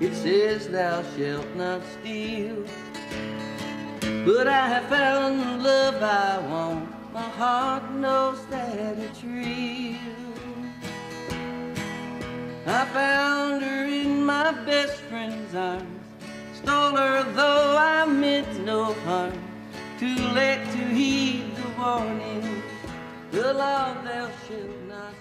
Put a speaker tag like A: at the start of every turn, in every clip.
A: it says thou shalt not steal. But I have found the love I want, my heart knows that it's real. I found her in my best friend's arms, stole her though I meant no harm. Too late to heed the warning, the law thou shalt not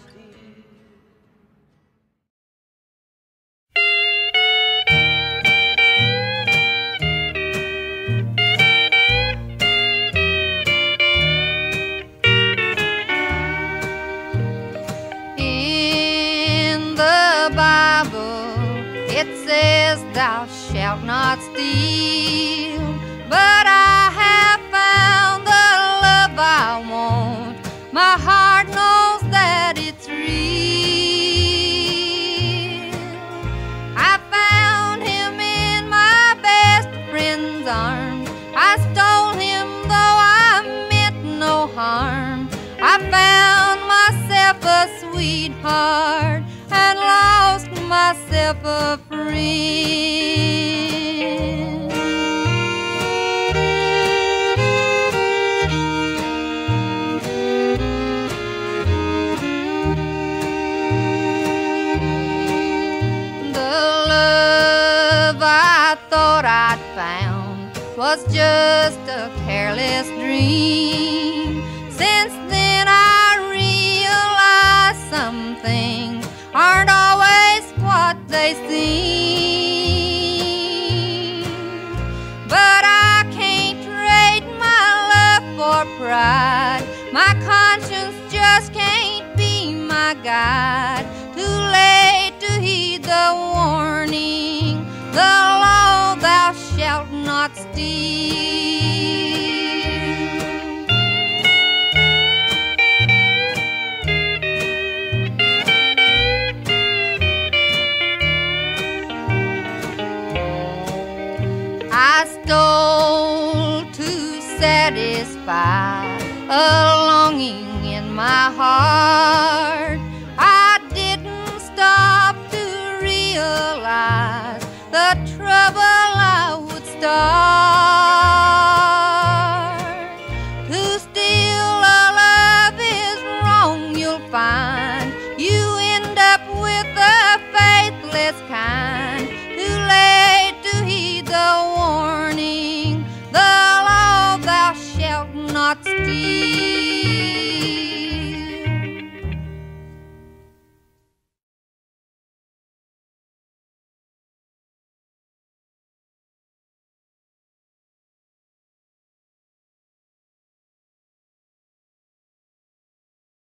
B: it says thou shalt not steal, but I have found the love I want. My heart knows that it's real. Myself a friend. The love I thought I'd found was just a careless dream. They seem. But I can't trade my love for pride. My conscience just can't be my guide. Too late to heed the warning. The law thou shalt not steal. Satisfy a longing in my heart. Not steal.